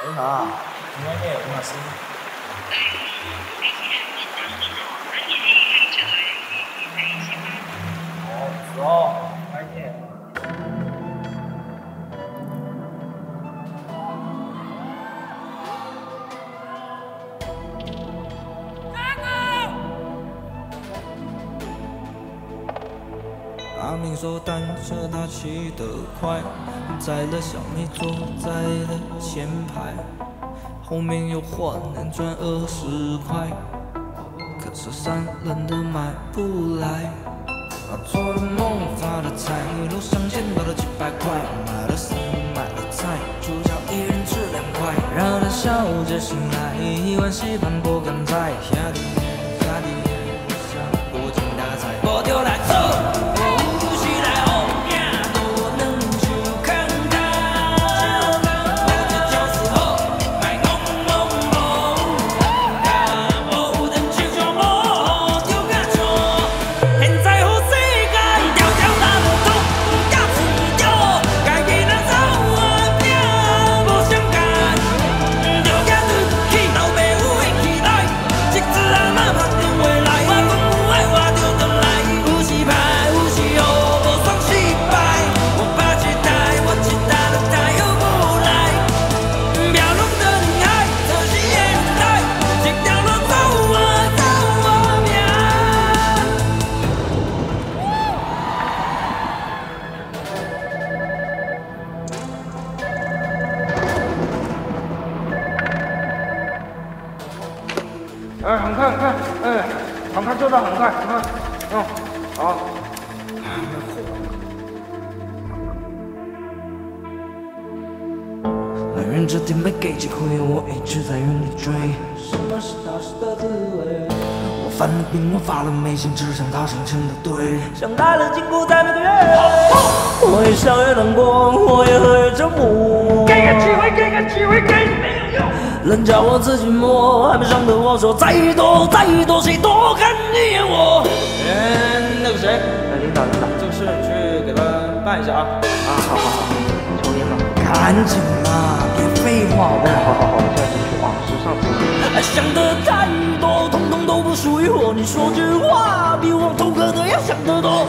哎妈，今天也有嘛事？哦，明说单车他骑得快，载了小妹坐在了前排，后面有货能赚二十块，可是三轮的买不来。啊，做了梦发了财，路上捡到了几百块，买了食物买了菜，主角一人吃两块，让他笑着醒来，一碗稀饭不干菜，下地下哎，很快，很快，哎，很快做到，很快，很快，嗯，好。男人这天没给机会，我一直在原地追。什么是踏实的滋味？我犯了病，我发了霉，心只想踏上前的队。想来了禁锢在每个月，我越想越难过，我越喝越折磨。人叫我自己摸，还没上的我说再多再多，谁多看一眼我。嗯，那个谁，哎，领导，领导，这个事你去给他办一下啊。啊，好好好，抽烟吧。赶紧嘛，别废话哎，好好好，我现在就去啊，时尚之哎想的太多，通通都不属于我。你说句话，比我头壳的要想得多。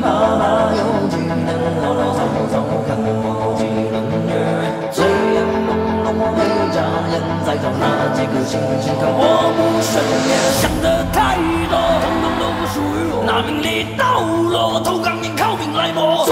滚爬爬有几能，浩浩草草看我几能月。醉眼朦胧没眨眼，再找那几颗星星看我不顺眼。想得太多，统统都不属于我。拿命力刀落，头钢硬靠命来磨。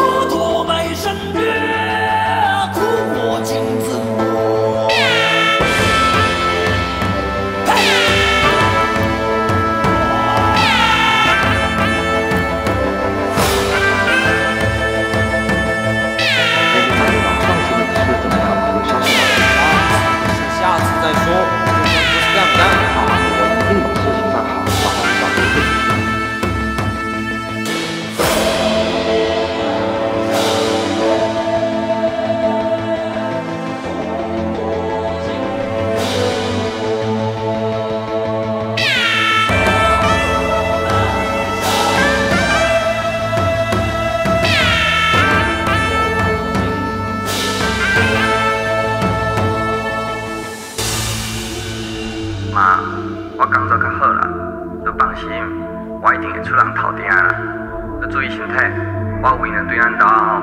妈，我工作较好啦，你放心，我一定会出人头顶啦。你注意身体，我为了对咱家哦。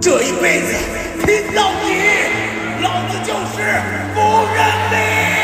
这一辈子拼到底，老子就是不认命